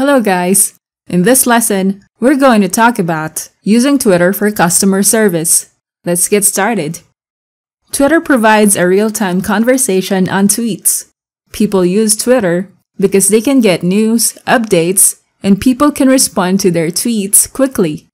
Hello guys! In this lesson, we're going to talk about using Twitter for customer service. Let's get started. Twitter provides a real-time conversation on tweets. People use Twitter because they can get news, updates, and people can respond to their tweets quickly.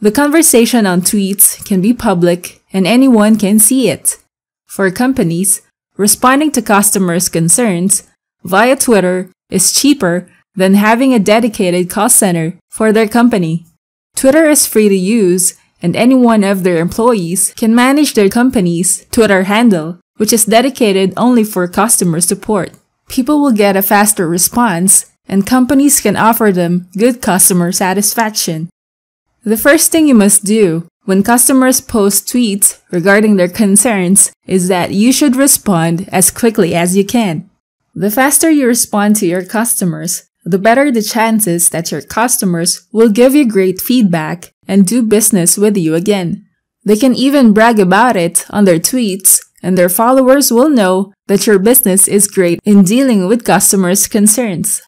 The conversation on tweets can be public and anyone can see it. For companies, responding to customers' concerns via Twitter is cheaper than having a dedicated call center for their company. Twitter is free to use and any one of their employees can manage their company's Twitter handle, which is dedicated only for customer support. People will get a faster response and companies can offer them good customer satisfaction. The first thing you must do when customers post tweets regarding their concerns is that you should respond as quickly as you can. The faster you respond to your customers, the better the chances that your customers will give you great feedback and do business with you again. They can even brag about it on their tweets, and their followers will know that your business is great in dealing with customers' concerns.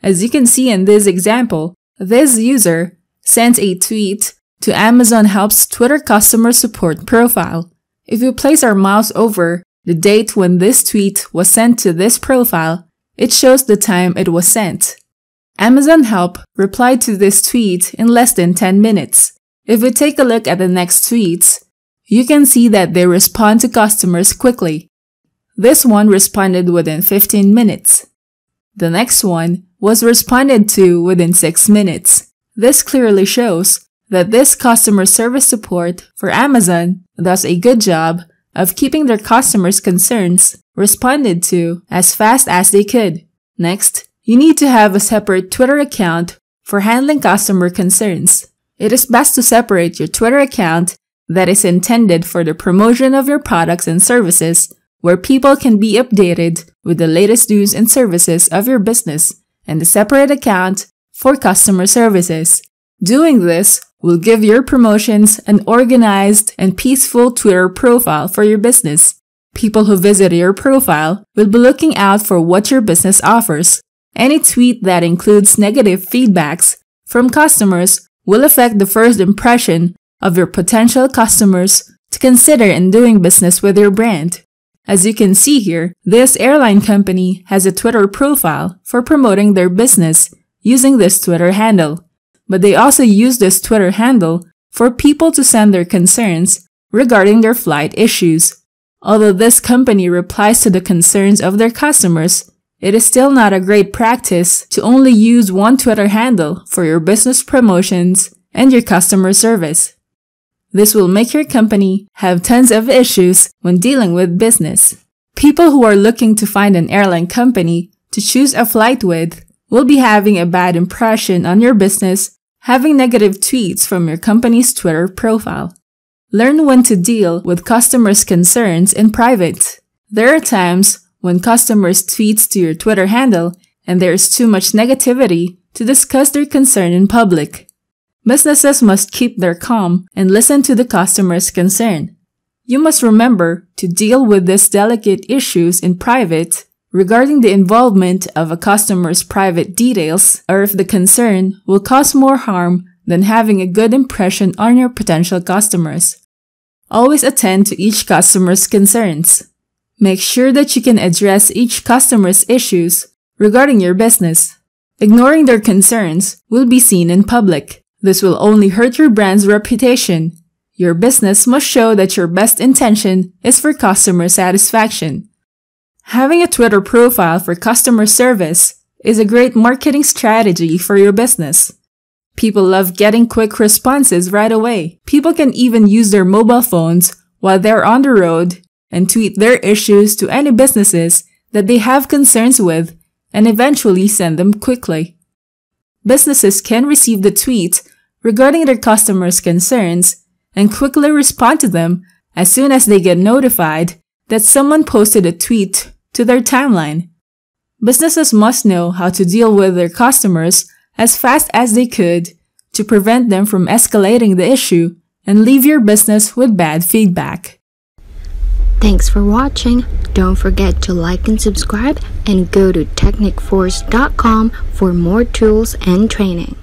As you can see in this example, this user sent a tweet to Amazon Help's Twitter customer support profile. If you place our mouse over the date when this tweet was sent to this profile, it shows the time it was sent. Amazon Help replied to this tweet in less than 10 minutes. If we take a look at the next tweets, you can see that they respond to customers quickly. This one responded within 15 minutes. The next one was responded to within 6 minutes. This clearly shows that this customer service support for Amazon does a good job of keeping their customers' concerns responded to as fast as they could. Next, you need to have a separate Twitter account for handling customer concerns. It is best to separate your Twitter account that is intended for the promotion of your products and services, where people can be updated with the latest news and services of your business, and a separate account for customer services. Doing this will give your promotions an organized and peaceful Twitter profile for your business. People who visit your profile will be looking out for what your business offers. Any tweet that includes negative feedbacks from customers will affect the first impression of your potential customers to consider in doing business with your brand. As you can see here, this airline company has a Twitter profile for promoting their business using this Twitter handle but they also use this Twitter handle for people to send their concerns regarding their flight issues. Although this company replies to the concerns of their customers, it is still not a great practice to only use one Twitter handle for your business promotions and your customer service. This will make your company have tons of issues when dealing with business. People who are looking to find an airline company to choose a flight with will be having a bad impression on your business having negative tweets from your company's Twitter profile. Learn when to deal with customers' concerns in private. There are times when customers tweet to your Twitter handle and there is too much negativity to discuss their concern in public. Businesses must keep their calm and listen to the customer's concern. You must remember to deal with these delicate issues in private regarding the involvement of a customer's private details or if the concern will cause more harm than having a good impression on your potential customers. Always attend to each customer's concerns. Make sure that you can address each customer's issues regarding your business. Ignoring their concerns will be seen in public. This will only hurt your brand's reputation. Your business must show that your best intention is for customer satisfaction. Having a Twitter profile for customer service is a great marketing strategy for your business. People love getting quick responses right away. People can even use their mobile phones while they're on the road and tweet their issues to any businesses that they have concerns with and eventually send them quickly. Businesses can receive the tweet regarding their customers' concerns and quickly respond to them as soon as they get notified that someone posted a tweet to their timeline. Businesses must know how to deal with their customers as fast as they could to prevent them from escalating the issue and leave your business with bad feedback. Thanks for watching. Don't forget to like and subscribe and go to teknikforce.com for more tools and training.